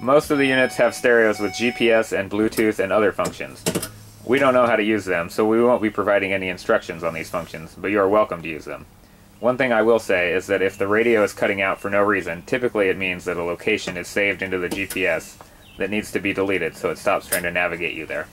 Most of the units have stereos with GPS and Bluetooth and other functions. We don't know how to use them, so we won't be providing any instructions on these functions, but you are welcome to use them. One thing I will say is that if the radio is cutting out for no reason, typically it means that a location is saved into the GPS that needs to be deleted so it stops trying to navigate you there.